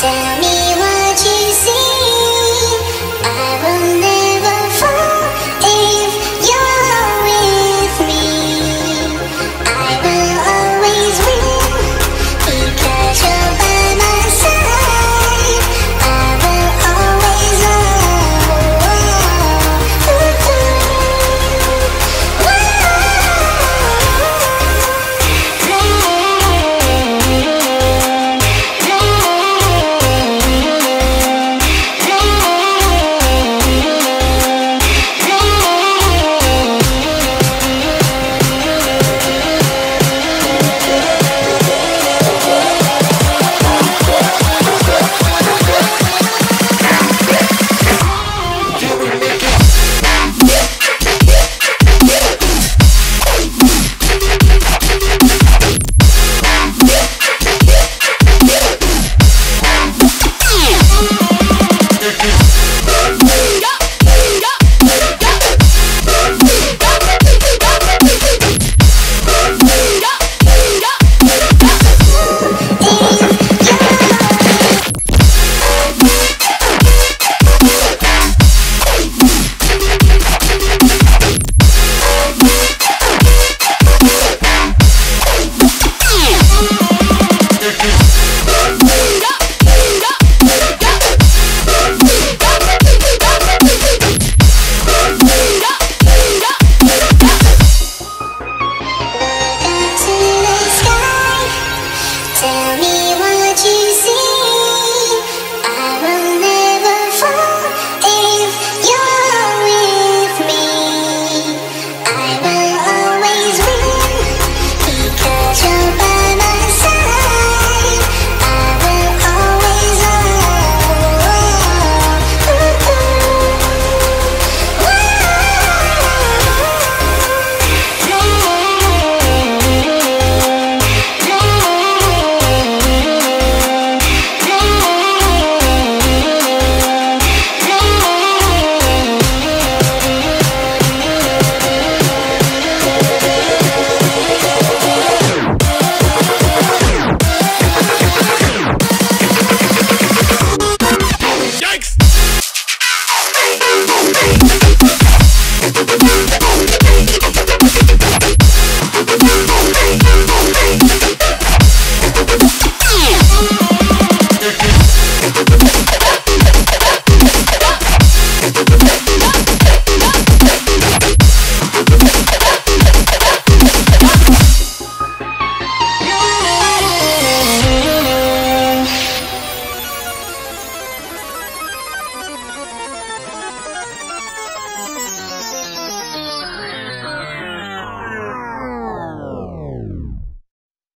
down